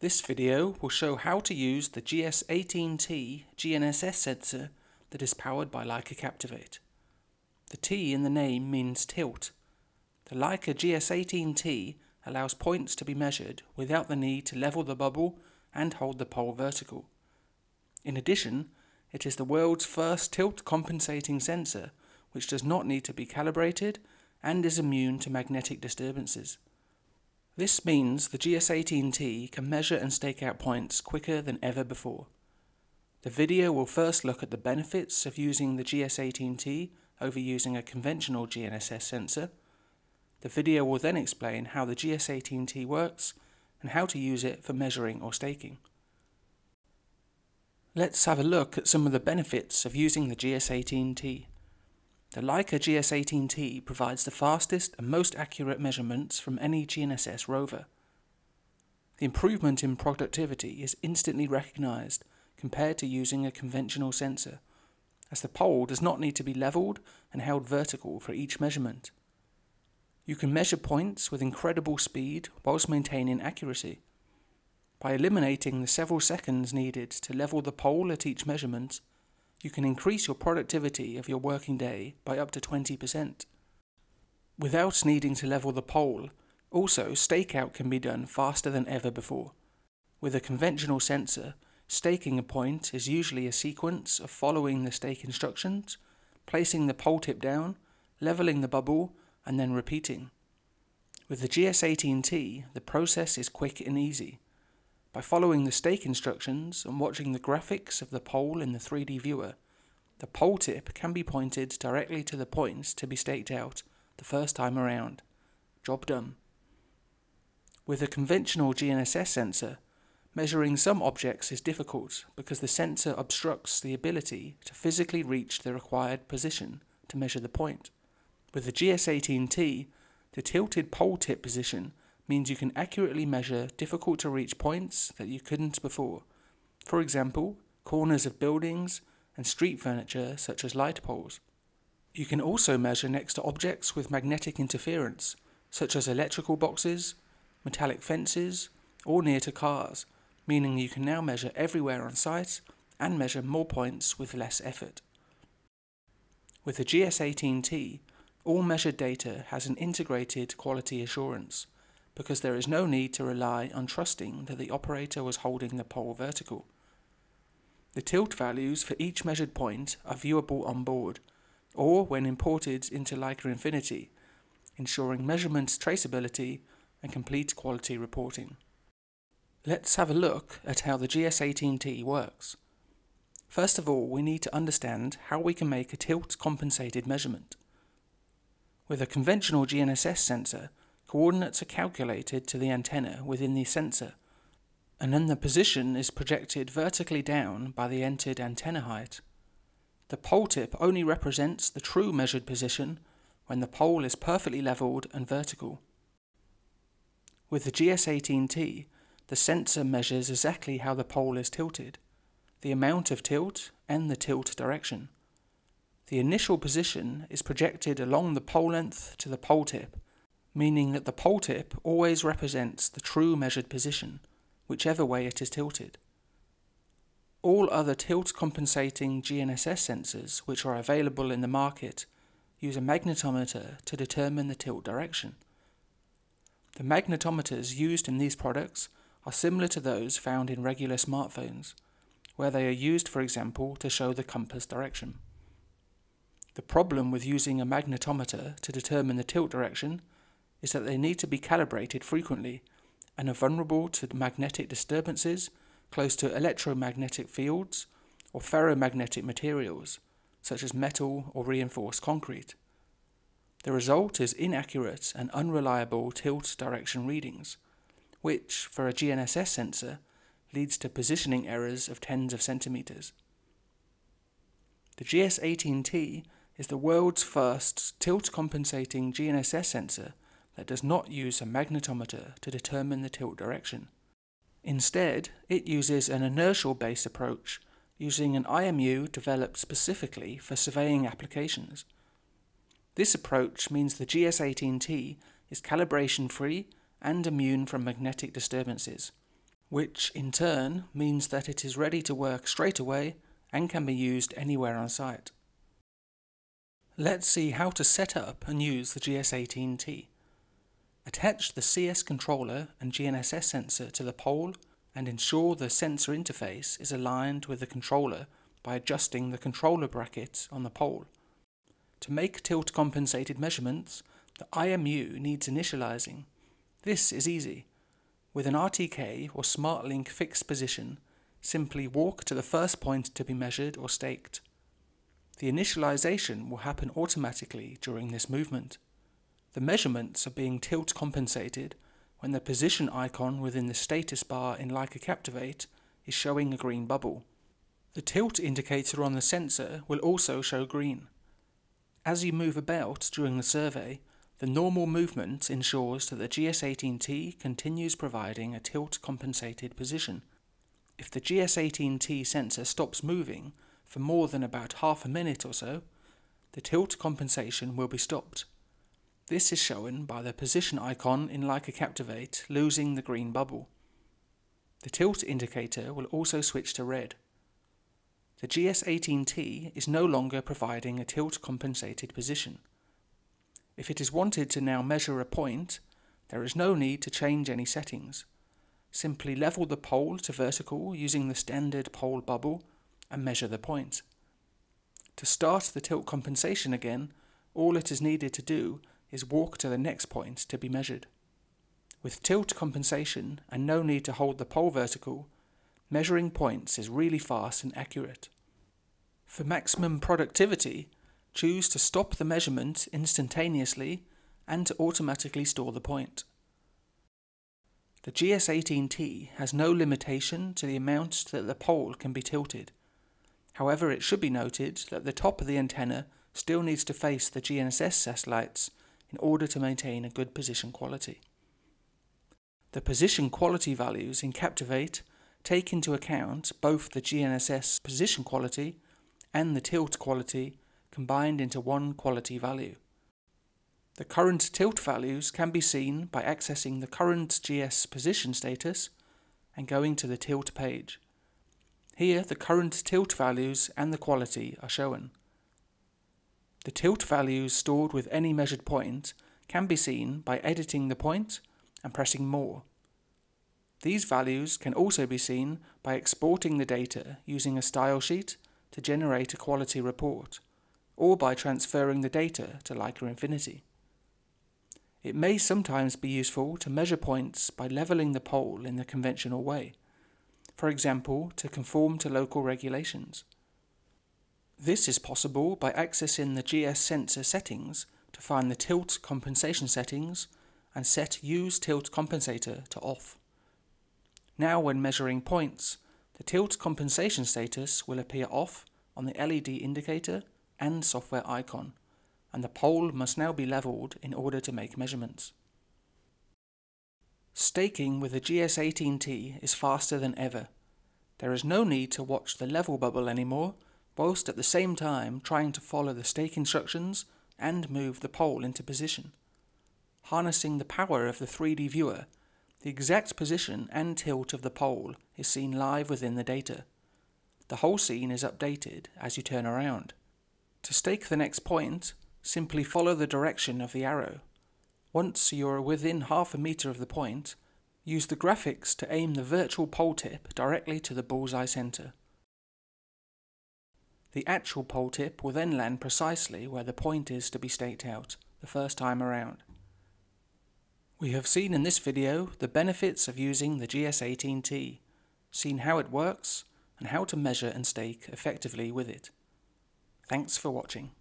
This video will show how to use the GS18T GNSS sensor that is powered by Leica Captivate. The T in the name means tilt. The Leica GS18T allows points to be measured without the need to level the bubble and hold the pole vertical. In addition, it is the world's first tilt compensating sensor which does not need to be calibrated and is immune to magnetic disturbances. This means the GS18T can measure and stake out points quicker than ever before. The video will first look at the benefits of using the GS18T over using a conventional GNSS sensor. The video will then explain how the GS18T works and how to use it for measuring or staking. Let's have a look at some of the benefits of using the GS18T. The Leica GS18T provides the fastest and most accurate measurements from any GNSS rover. The improvement in productivity is instantly recognized compared to using a conventional sensor, as the pole does not need to be leveled and held vertical for each measurement. You can measure points with incredible speed whilst maintaining accuracy. By eliminating the several seconds needed to level the pole at each measurement, you can increase your productivity of your working day by up to 20%. Without needing to level the pole, also stakeout can be done faster than ever before. With a conventional sensor, staking a point is usually a sequence of following the stake instructions, placing the pole tip down, leveling the bubble, and then repeating. With the GS18T, the process is quick and easy. By following the stake instructions and watching the graphics of the pole in the 3D viewer, the pole tip can be pointed directly to the points to be staked out the first time around. Job done. With a conventional GNSS sensor, measuring some objects is difficult because the sensor obstructs the ability to physically reach the required position to measure the point. With the GS18T, the tilted pole tip position means you can accurately measure difficult to reach points that you couldn't before. For example, corners of buildings and street furniture such as light poles. You can also measure next to objects with magnetic interference, such as electrical boxes, metallic fences, or near to cars, meaning you can now measure everywhere on site and measure more points with less effort. With the GS18T, all measured data has an integrated quality assurance, because there is no need to rely on trusting that the operator was holding the pole vertical. The tilt values for each measured point are viewable on board, or when imported into Leica Infinity, ensuring measurements traceability and complete quality reporting. Let's have a look at how the GS18T works. First of all, we need to understand how we can make a tilt compensated measurement. With a conventional GNSS sensor, coordinates are calculated to the antenna within the sensor, and then the position is projected vertically down by the entered antenna height. The pole tip only represents the true measured position when the pole is perfectly levelled and vertical. With the GS18T, the sensor measures exactly how the pole is tilted, the amount of tilt, and the tilt direction. The initial position is projected along the pole length to the pole tip meaning that the pole tip always represents the true measured position, whichever way it is tilted. All other tilt compensating GNSS sensors which are available in the market use a magnetometer to determine the tilt direction. The magnetometers used in these products are similar to those found in regular smartphones, where they are used, for example, to show the compass direction. The problem with using a magnetometer to determine the tilt direction is that they need to be calibrated frequently and are vulnerable to magnetic disturbances close to electromagnetic fields or ferromagnetic materials, such as metal or reinforced concrete. The result is inaccurate and unreliable tilt direction readings, which, for a GNSS sensor, leads to positioning errors of tens of centimeters. The GS18T is the world's first tilt compensating GNSS sensor that does not use a magnetometer to determine the tilt direction. Instead, it uses an inertial based approach using an IMU developed specifically for surveying applications. This approach means the GS18T is calibration free and immune from magnetic disturbances, which in turn means that it is ready to work straight away and can be used anywhere on site. Let's see how to set up and use the GS18T. Attach the CS controller and GNSS sensor to the pole and ensure the sensor interface is aligned with the controller by adjusting the controller bracket on the pole. To make tilt compensated measurements, the IMU needs initializing. This is easy. With an RTK or SmartLink fixed position, simply walk to the first point to be measured or staked. The initialization will happen automatically during this movement. The measurements are being tilt compensated when the position icon within the status bar in Leica Captivate is showing a green bubble. The tilt indicator on the sensor will also show green. As you move about during the survey, the normal movement ensures that the GS18T continues providing a tilt compensated position. If the GS18T sensor stops moving for more than about half a minute or so, the tilt compensation will be stopped. This is shown by the position icon in Leica Captivate losing the green bubble. The tilt indicator will also switch to red. The GS18T is no longer providing a tilt compensated position. If it is wanted to now measure a point, there is no need to change any settings. Simply level the pole to vertical using the standard pole bubble and measure the point. To start the tilt compensation again, all it is needed to do is walk to the next point to be measured. With tilt compensation and no need to hold the pole vertical, measuring points is really fast and accurate. For maximum productivity, choose to stop the measurement instantaneously and to automatically store the point. The GS18T has no limitation to the amount that the pole can be tilted. However, it should be noted that the top of the antenna still needs to face the GNSS satellites in order to maintain a good position quality. The position quality values in Captivate take into account both the GNSS position quality and the tilt quality combined into one quality value. The current tilt values can be seen by accessing the current GS position status and going to the tilt page. Here the current tilt values and the quality are shown. The tilt values stored with any measured point can be seen by editing the point and pressing More. These values can also be seen by exporting the data using a style sheet to generate a quality report, or by transferring the data to Leica Infinity. It may sometimes be useful to measure points by levelling the pole in the conventional way, for example to conform to local regulations. This is possible by accessing the GS sensor settings to find the tilt compensation settings and set Use Tilt Compensator to off. Now when measuring points, the tilt compensation status will appear off on the LED indicator and software icon, and the pole must now be levelled in order to make measurements. Staking with the GS18T is faster than ever. There is no need to watch the level bubble anymore whilst at the same time trying to follow the stake instructions and move the pole into position. Harnessing the power of the 3D viewer, the exact position and tilt of the pole is seen live within the data. The whole scene is updated as you turn around. To stake the next point, simply follow the direction of the arrow. Once you are within half a metre of the point, use the graphics to aim the virtual pole tip directly to the bullseye centre. The actual pole tip will then land precisely where the point is to be staked out the first time around. We have seen in this video the benefits of using the GS18T, seen how it works, and how to measure and stake effectively with it. Thanks for watching.